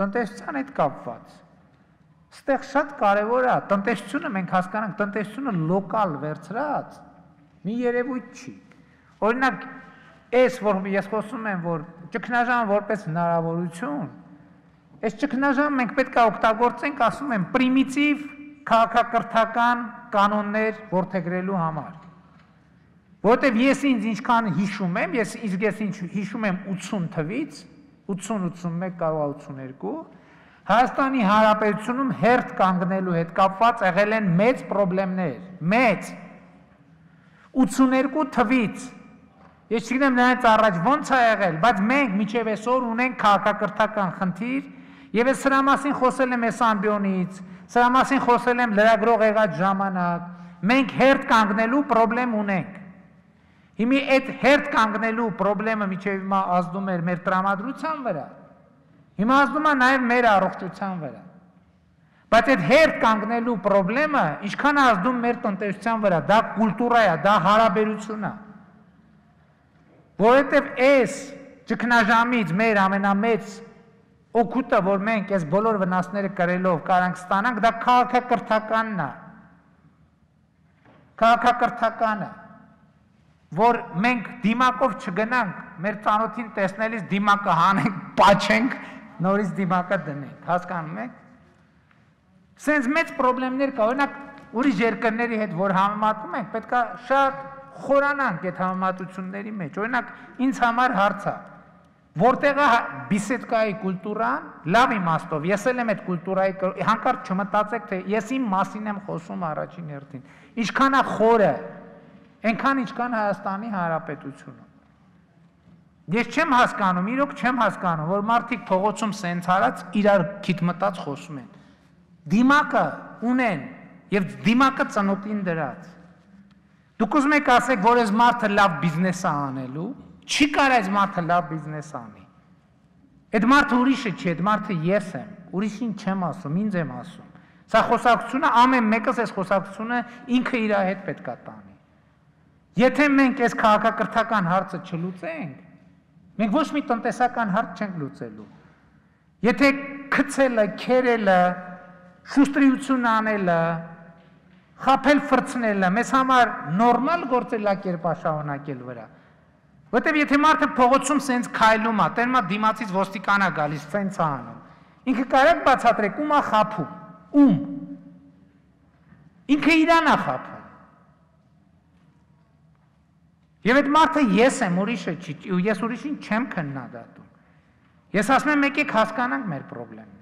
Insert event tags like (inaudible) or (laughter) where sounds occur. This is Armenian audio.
տնտեսության հետ կապված։ Ստեղ շատ կարևոր է, տնտեսությունը մենք հասկանանք, տնտեսությունը լոկալ վերծրած մի երևույթ չի։ Օրինակ, այս որ ես խոսում եմ, որ ճգնաժամը որպես հնարավորություն, այս ճգնաժամը մենք պետք է օգտագործենք, ասում եմ, պրիմիտիվ քաղաքակրթական կանոններ որթեգրելու համար։ Որտեւ ես ինձ ինչքան հիշում եմ, ես իսկ ես ինչ հիշում եմ 80 թվից, 80-81 կարող 82, Հայաստանի Հանրապետությունում հերթ կանգնելու հետ կապված եղել են մեծ խնդիրներ, մեծ 82 թվից Ես չգիտեմ նրանց առաջ ոնց է եղել, բայց մենք միջև այսօր ունենք քաղաքակրթական խնդիր եւ ես սրա մասին խոսել եմ այս ամբիոնից, սրա մասին խոսել եմ լրագրող եղած ժամանակ։ Մենք հերթ կանգնելու խնդրեմ ունենք։ Հիմի այդ հերթ կանգնելու խնդրեմը միջև հիմա ազդում էր մեր տրամադրության վրա։ Հիմա ազդում է նաև մեր առողջության վրա։ Բայց այդ հերթ կանգնելու խնդրեմը ինչքան ազդում մեր տնտեսության վրա, դա կուլտուրա է, դա հարաբերություն է։ Որովհետև այս ճգնաժամից մեր ամենամեծ օգուտը, որ մենք այս բոլոր վնասները կրելով կարանք ստանանք, դա քաղաքակրթականն է։ Քաղաքակրթականը որ մենք դիմակով չգնանք, մեր ծանոթին տեսնելիս դիմակը հանենք, (laughs) պաչենք, նորից դիմակը դնենք, հասկանում եք։ Սենց մեծ խնդիրներ կա, օրինակ ուրիշ երկրների հետ որ համեմատում ենք, պետքա շատ խորանանք այդ համեմատությունների մեջ։ Օրինակ ինձ համար հարց է, որտեղ է բիսեդկայի կուլտուրան, լավ իմաստով, ես էլ եմ այդ կուլտուրայի հանկարծ չմտածեք, թե ես իմ մասին եմ խոսում առաջին հերթին։ Ինչքան է խորը այնքան ինչքան Հայաստանի Հանրապետությունը։ Ես չեմ հասկանում, իրոք չեմ հասկանում, որ մարդիկ փողոցում սենց արած իրար քիթ մտած խոսում են։ Դիմակը ունեն եւ դիմակը ծնոտին դրած։ Դուք ուզում եք ասեք, որ այս մարդը լավ բիզնես է անելու, չի կարող այս մարդը լավ բիզնես անի։ Այդ մարդը ուրիշը չի, այդ մարդը ես եմ, ուրիշին չեմ ասում, ինձ եմ ասում։ Սա խոսակցությունը ամեն մեկս այս խոսակցությունը ինքը իր հետ պետքա տանի։ Եթե մենք այս քաղաքակրթական հարցը չլուծենք, մենք ոչ մի տնտեսական հարց չենք լուծելու։ Եթե քցելը, քերելը, շուստրիություն անելը, խափել ֆրցնելը մեզ համար նորմալ գործելակերպ է շարունակել վրա։ Որտեւ եթե մարդը փողոցում սենց քայլում է, տերմա դիմացից ոստիկանա գալիս, սենց է անում։ Ինքը կարող բացատրեք ում է խափում։ Ում։ Ինքը իրան է խափում։ Եվ այդ մարդը ես եմ, ուրիշը չի, ես ուրիշին չեմ քննադատում։ Ես ասում եմ եկեք հասկանանք մեր խնդիրները։